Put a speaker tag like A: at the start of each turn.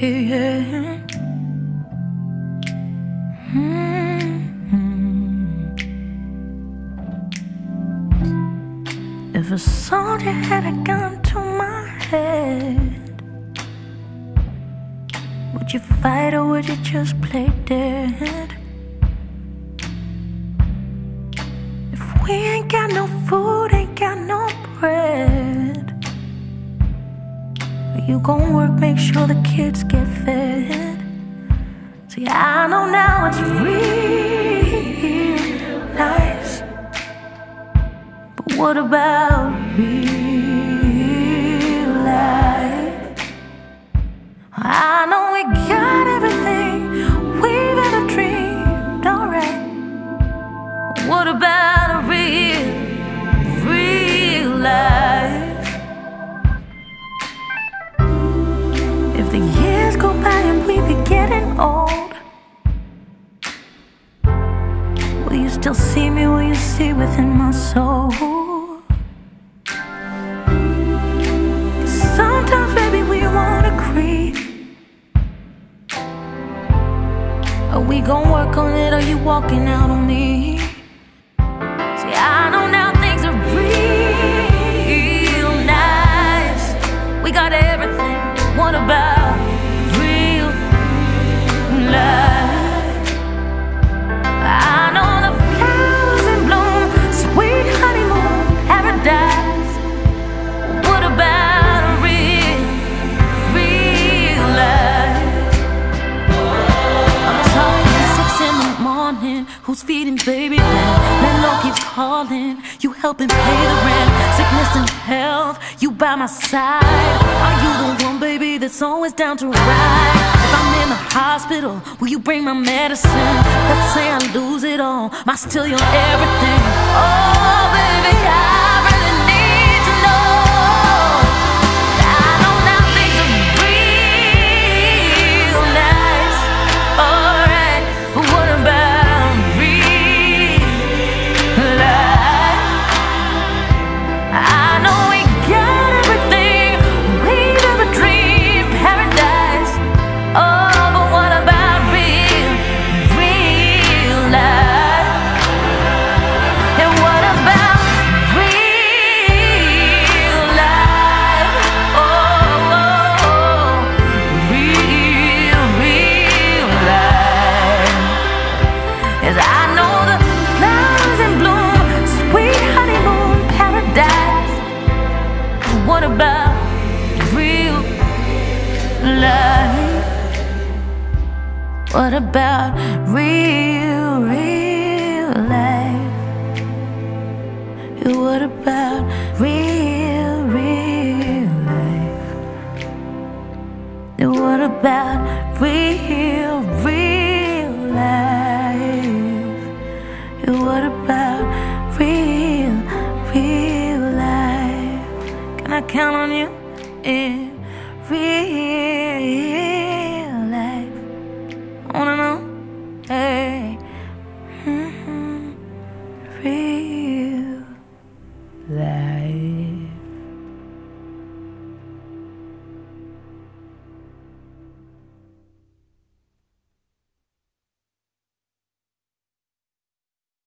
A: yeah. Mm-hmm. If a soldier had a gun to my head, would you fight or would you just play dead? If we ain't got no food, ain't got no bread you gon' work, make sure the kids get fed. See, I know now it's real nice, but what about real life? I know we got everything we've ever dreamed, alright. What about a real, the years go by and we be getting old, will you still see me? Will you see within my soul? Sometimes, baby, we won't agree. Are we gon' work on it? Or you walking out on me? Feeding baby then? Landlord keeps calling. You helping pay the rent. Sickness and health. You by my side. Are you the one, baby, that's always down to ride? If I'm in the hospital, will you bring my medicine? Let's say I lose it all. Am I still your everything? Life? What about real, real life? What about real, real life? What about real, real life? What about real, real life? Can I count on you? Yeah. Free.